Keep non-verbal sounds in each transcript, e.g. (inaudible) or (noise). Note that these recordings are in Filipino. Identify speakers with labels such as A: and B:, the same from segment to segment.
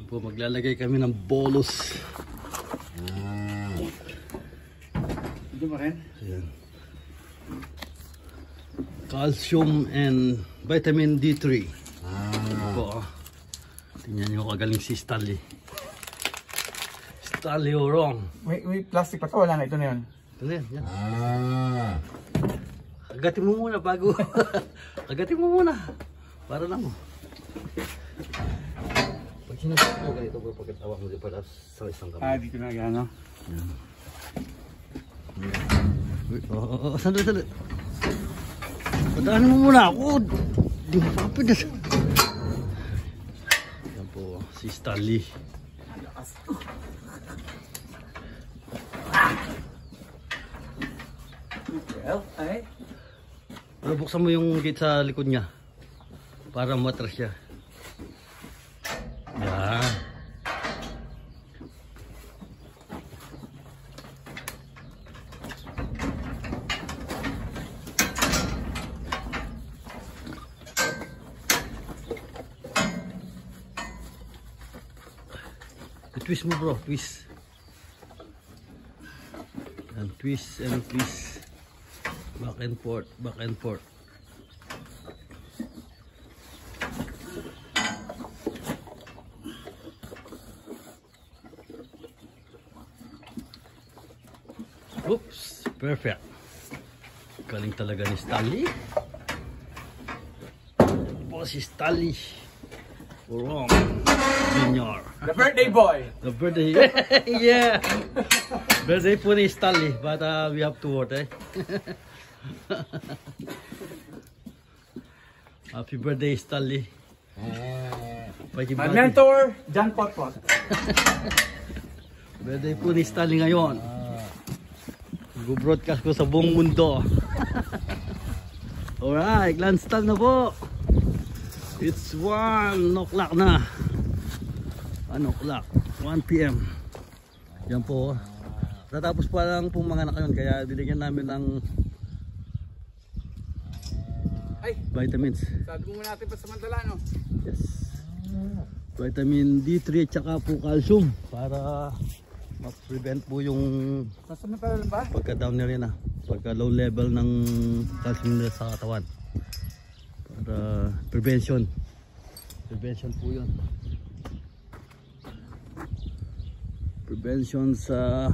A: Yan po, maglalagay kami ng bolos.
B: Hindi mo rin?
A: Ayan. Calcium and vitamin D3. Yan po. oh. Tingnan nyo kagaling si Stanley. Stanley Orong.
B: May, may plastic pa to, wala na. Ito na yun.
A: Ito na yan. yan. Kagatin mo muna bago. (laughs) Kagatin mo muna. Para lang mo. Pag sinasak mo ganito bro, pagkatawa mo di para sa isang
B: Ah,
A: kamay.
B: dito na gano.
A: Oo, oh, oh, sandali, sandali. Padaanin mo muna ako. Di mo. Yan po, si Stanley.
B: Well, ay.
A: Pero buksan mo yung gate sa likod niya. Para matras siya. Yan. twist mo bro, twist. And twist and twist. Back and forth, back and forth. Oops, perfect. Galing talaga ni Stanley. Po si Stanley. Wrong. Junior.
B: The birthday boy.
A: The birthday. (laughs) yeah. birthday po ni Stanley. But uh, we have to work eh. (laughs) Happy birthday Stanley. Pagi
B: My mentor, John Potpot. (laughs)
A: Birthday po ni Stanley ngayon. Go-broadcast ko sa buong mundo. (laughs) Alright, time na po. It's 1 o'clock na. 1 o'clock. 1 p.m. Yan po. Tatapos pa lang po mga anak yun. Kaya binigyan namin ng
B: Ay,
A: vitamins.
B: sabi mo natin pa sa Mandala, no?
A: Yes. Vitamin D3 at saka po calcium para ma-prevent po yung
B: ba?
A: pagka-down na rin ah. Pagka low level ng calcium nila sa katawan. Para prevention. Prevention po yun. Prevention sa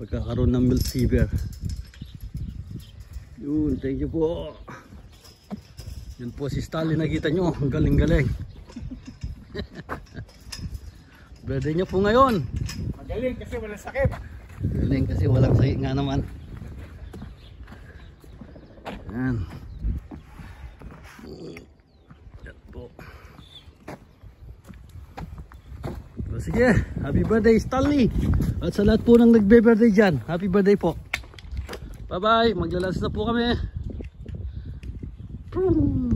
A: pagkakaroon ng milk fever. Yun, thank you po. Yun po si Stalin nakita nyo. Ang galing-galing. (laughs) Birthday niya po ngayon.
B: Magaling kasi wala sakit.
A: Galing kasi walang sakit nga naman. Yan. Yan po. O, sige, happy birthday Stanley. At sa lahat po ng nagbe-birthday dyan, happy birthday po. Bye bye, maglalas na po kami. Boom.